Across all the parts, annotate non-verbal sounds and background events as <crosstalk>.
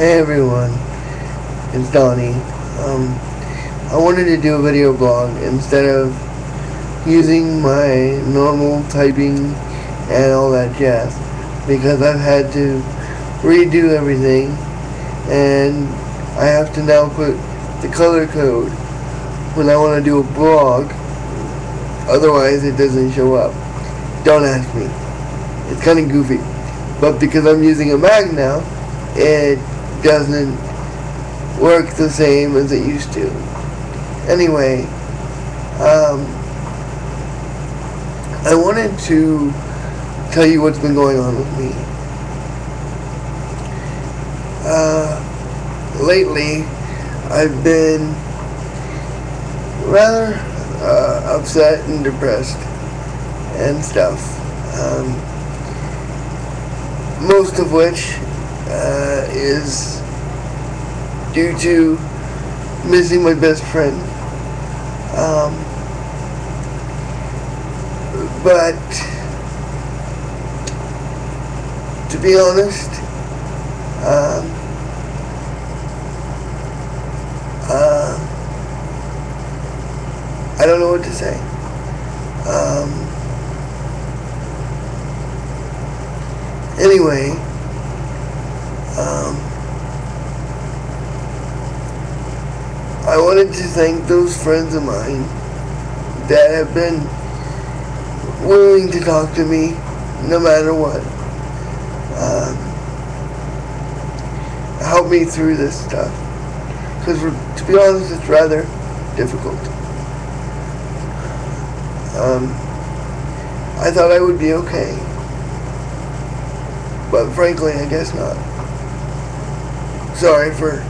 Hey everyone, it's Donny. Um, I wanted to do a video blog instead of using my normal typing and all that jazz because I've had to redo everything and I have to now put the color code when I want to do a blog otherwise it doesn't show up. Don't ask me. It's kind of goofy. But because I'm using a Mac now, it doesn't work the same as it used to. Anyway, um, I wanted to tell you what's been going on with me. Uh, lately, I've been rather uh, upset and depressed and stuff. Um, most of which uh, is due to missing my best friend. Um, but to be honest, um, uh, I don't know what to say. Um, anyway, I wanted to thank those friends of mine that have been willing to talk to me no matter what. Um, help me through this stuff. Because to be honest, it's rather difficult. Um, I thought I would be okay. But frankly, I guess not. Sorry for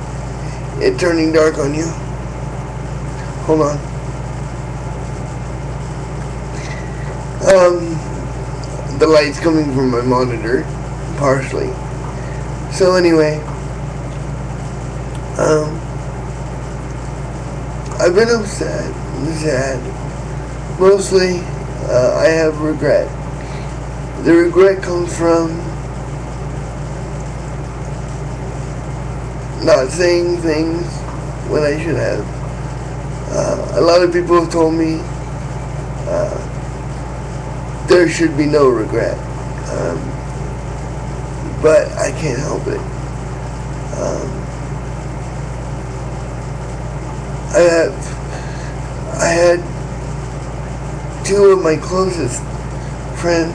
it turning dark on you. Hold on. Um, the light's coming from my monitor, partially. So anyway, um, I've been upset sad. Mostly, uh, I have regret. The regret comes from not saying things when I should have. Uh, a lot of people have told me uh, there should be no regret. Um, but I can't help it. Um, I have, I had two of my closest friends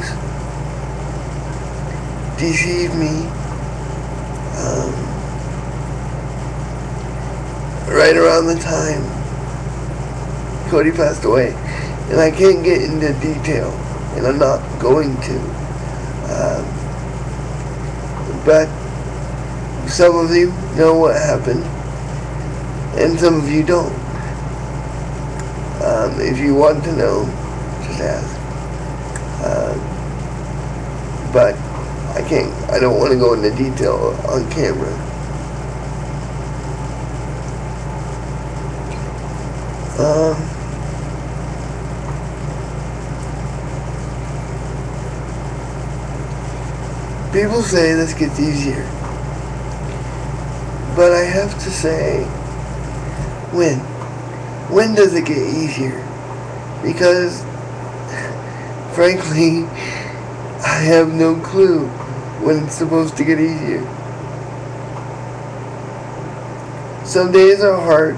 deceive me. Um, right around the time Cody passed away. And I can't get into detail, and I'm not going to. Um, but some of you know what happened, and some of you don't. Um, if you want to know, just ask. Um, but I can't, I don't want to go into detail on camera. Um, people say this gets easier. But I have to say, when? When does it get easier? Because, <laughs> frankly, <laughs> I have no clue when it's supposed to get easier. Some days are hard,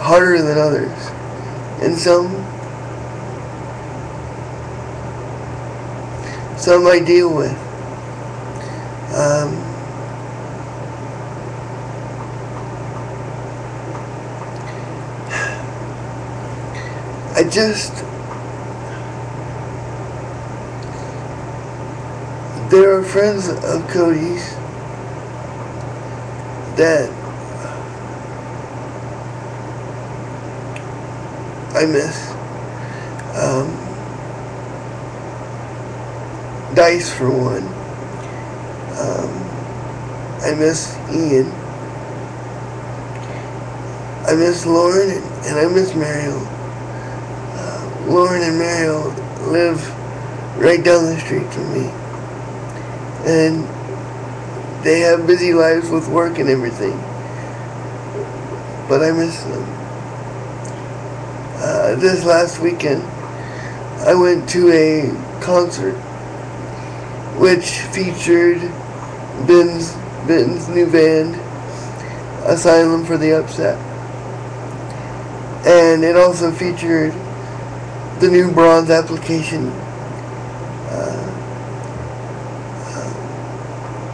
harder than others. And some, some I deal with. Um, I just, there are friends of Cody's that I miss. Um, Dice for one. Um, I miss Ian. I miss Lauren and, I miss Mario. Uh, Lauren and Mario live right down the street from me. And they have busy lives with work and everything. But I miss them. Uh, this last weekend, I went to a concert which featured Ben's, Ben's new band, Asylum for the Upset. And it also featured the new bronze application. Uh,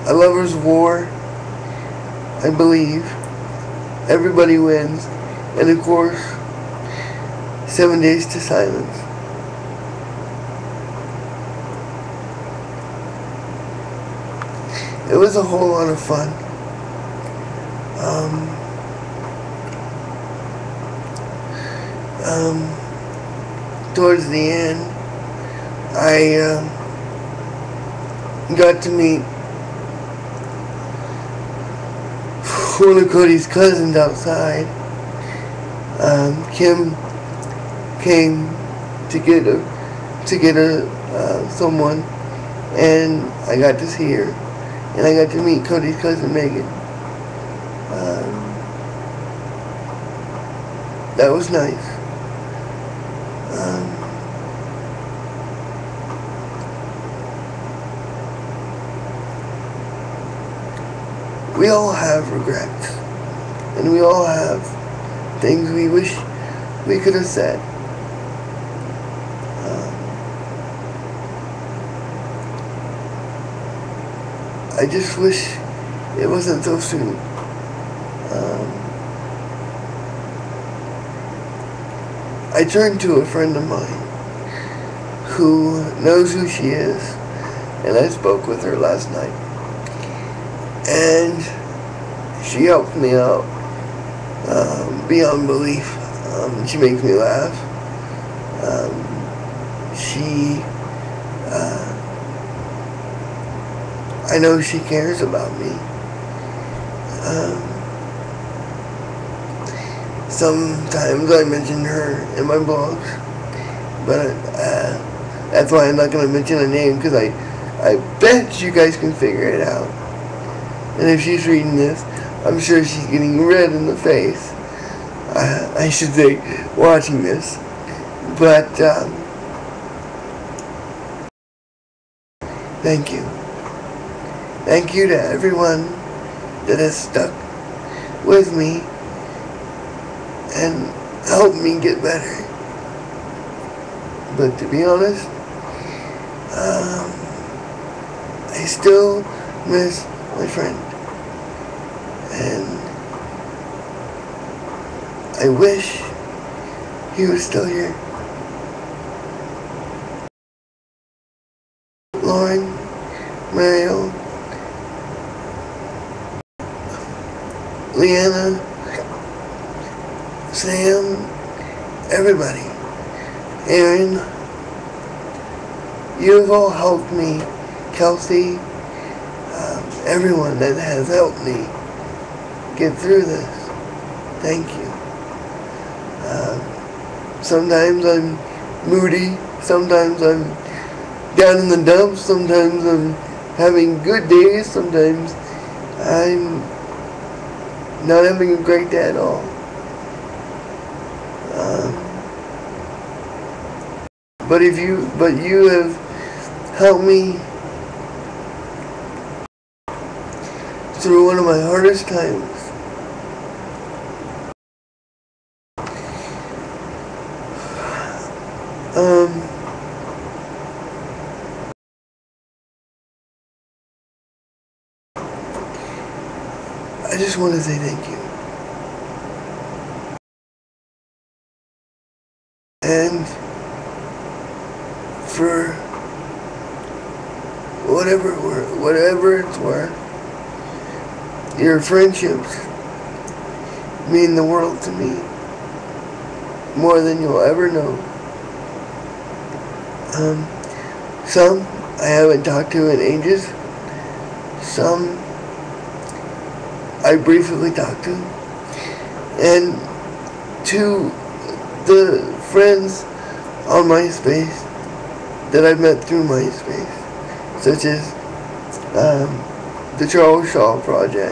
uh, a Lover's War, I believe. Everybody wins. And of course, Seven Days to Silence. It was a whole lot of fun. Um, um, towards the end, I uh, got to meet one of Cody's cousins outside. Um, Kim came to get a to get a uh, someone, and I got to see her and I got to meet Cody's cousin Megan. Um, that was nice. Um, we all have regrets, and we all have things we wish we could have said. I just wish it wasn't so soon. Um, I turned to a friend of mine who knows who she is, and I spoke with her last night. And she helped me out um, beyond belief. Um, she makes me laugh. Um, she I know she cares about me. Um, sometimes I mention her in my blogs, but uh, that's why I'm not going to mention a name because I, I bet you guys can figure it out. And if she's reading this, I'm sure she's getting red in the face. Uh, I should say, watching this. But, um, thank you. Thank you to everyone that has stuck with me and helped me get better. But to be honest, um, I still miss my friend. And I wish he was still here. Lauren, Mario, Leanna, Sam, everybody. Aaron, you've all helped me. Kelsey, um, everyone that has helped me get through this. Thank you. Um, sometimes I'm moody. Sometimes I'm down in the dumps. Sometimes I'm having good days. Sometimes I'm not having a great day at all. Um, but if you, but you have helped me through one of my hardest times. Um, I just want to say thank you. And for whatever whatever it's worth, your friendships mean the world to me. More than you'll ever know. Um, some I haven't talked to in ages. Some I briefly talked to. And to the friends on MySpace that I met through MySpace, such as um, The Charles Shaw Project.